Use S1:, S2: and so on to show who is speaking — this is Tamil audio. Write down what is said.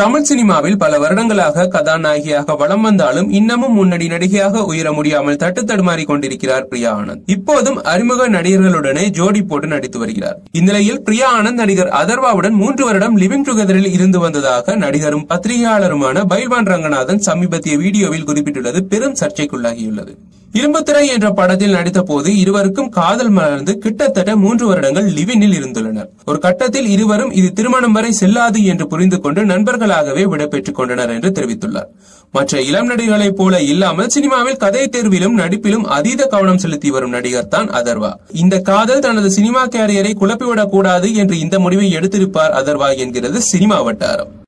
S1: தமிழ் சினிமாவில் பல வருடங்களாக கதாநாயகியாக வலம் வந்தாலும் இன்னமும் முன்னணி நடிகையாக உயர முடியாமல் தட்டு தடுமாறி கொண்டிருக்கிறார் பிரியா ஆனந்த். இப்போதும் அறிமுக நடிகர்களுடனே ஜோடி போட்டு நடித்து வருகிறார். இந்நிலையில் பிரியா ஆனந்த் நடிகர் அதர்வாவுடன் மூன்று வருடம் லிவிங் டுகெதரில் இருந்து வந்ததாக நடிகரும் பத்திரிகையாளருமான பைல்வான் ரங்கநாதன் சமீபத்திய வீடியோவில் குறிப்பிட்டுள்ளது. பெரும் சர்ச்சைக்குள்ளாகியுள்ளது. இரும்புத்திரை என்ற படத்தில் நடித்த போது இருவருக்கும் காதல் மலர்ந்து கிட்டத்தட்ட மூன்று வருடங்கள் லிவினில் இருந்துள்ளனர். ஒரு கட்டத்தில் இருவரும் இது திருமணம் வரை செல்லாது என்று புரிந்து கொண்டு நண்பர்களாகவே விடைபெற்றுக் கொண்டனர் என்று தெரிவித்துள்ளார். மற்ற இளம் நடிகர்களைப் போல இல்லாமல் சினிமாவில் கதை தேர்விலும் நடிப்பிலும் அதீத கவனம் செலுத்தி வரும் நடிகர் தான் அதர்வா. இந்த காதல் தனது சினிமா கேரியரை குழப்பிவிடக் கூடாது என்று இந்த முடிவை எடுத்திருப்பார் அதர்வா என்கிறது சினிமா வட்டாரம்.